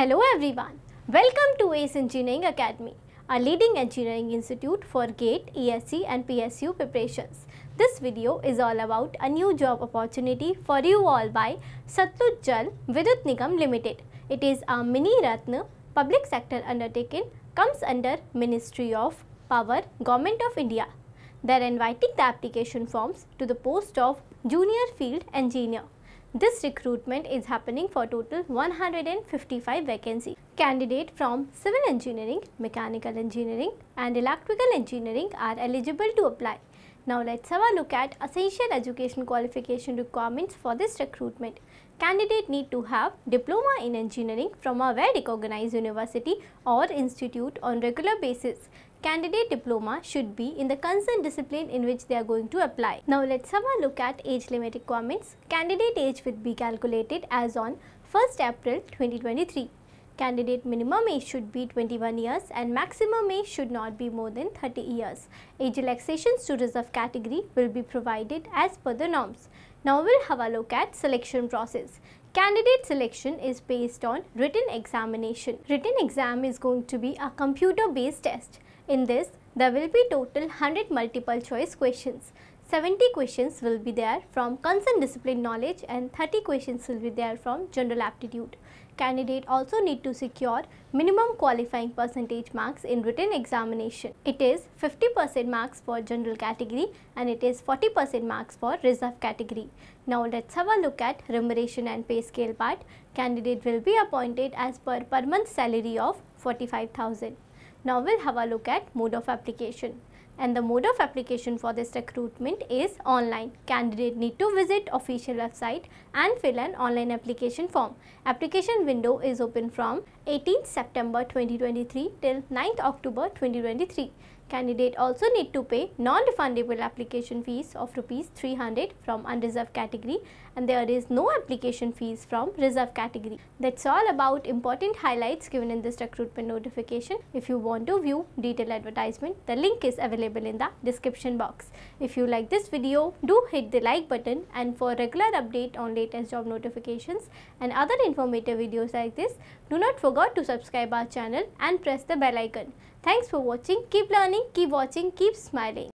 Hello everyone. Welcome to ACE Engineering Academy, a leading engineering institute for GATE, ESE and PSU preparations. This video is all about a new job opportunity for you all by Satluj Jal Vidyut Nigam Limited. It is a mini Ratna public sector undertaking comes under Ministry of Power, Government of India. They are inviting the application forms to the post of Junior Field Engineer. This recruitment is happening for total 155 vacancy. Candidate from civil engineering, mechanical engineering and electrical engineering are eligible to apply. Now let's have a look at essential education qualification requirements for this recruitment. Candidate need to have diploma in engineering from a well recognized university or institute on regular basis. Candidate diploma should be in the concerned discipline in which they are going to apply. Now let's have a look at age limit requirements. Candidate age will be calculated as on 1st April 2023. Candidate minimum age should be 21 years and maximum age should not be more than 30 years. Age relaxations to reserve category will be provided as per the norms. Now we'll have a look at selection process. Candidate selection is based on written examination. Written exam is going to be a computer based test. In this, there will be total 100 multiple choice questions. 70 questions will be there from concerned discipline knowledge and 30 questions will be there from general aptitude. Candidate also need to secure minimum qualifying percentage marks in written examination. It is 50% marks for general category and it is 40% marks for reserve category. Now let's have a look at remuneration and pay scale part. Candidate will be appointed as per per month salary of 45,000. Now we'll have a look at mode of application and the mode of application for this recruitment is online. Candidate need to visit official website and fill an online application form. Application window is open from 18 September 2023 till 9th October 2023. Candidate also need to pay non-refundable application fees of rupees 300 from unreserved category and there is no application fees from reserved category. That's all about important highlights given in this recruitment notification. If you want to view detailed advertisement, the link is available in the description box. If you like this video, do hit the like button and for regular update on latest job notifications and other informative videos like this, do not forget to subscribe our channel and press the bell icon. Thanks for watching. Keep learning, keep watching, keep smiling.